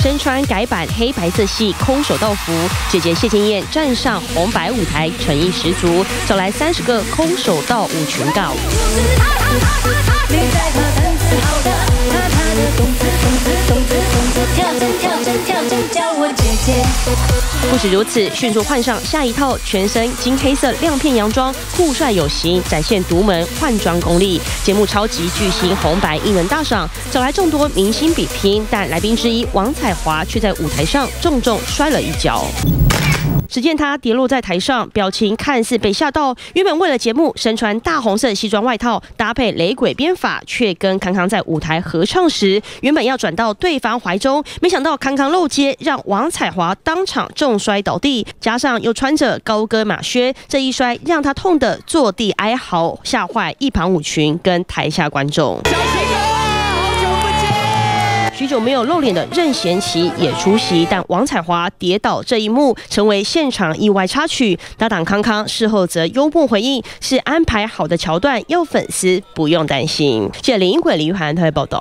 身穿改版黑白色系空手道服，姐姐谢金燕站上红白舞台，诚意十足，找来三十个空手道舞群告。不止如此，迅速换上下一套全身金黑色亮片洋装，酷帅有型，展现独门换装功力。节目超级巨星红白艺人大赏，找来众多明星比拼，但来宾之一王彩华却在舞台上重重摔了一跤。只见他跌落在台上，表情看似被吓到。原本为了节目身穿大红色西装外套，搭配雷鬼编法，却跟康康在舞台合唱时，原本要转到对方怀中，没想到康康漏接，让王彩华当场重摔倒地，加上又穿着高跟马靴，这一摔让他痛得坐地哀嚎，吓坏一旁舞群跟台下观众。没有露脸的任贤齐也出席，但王彩华跌倒这一幕成为现场意外插曲。搭档康康事后则幽默回应：“是安排好的桥段，有粉丝不用担心。”谢林英鬼、李玉涵台报道。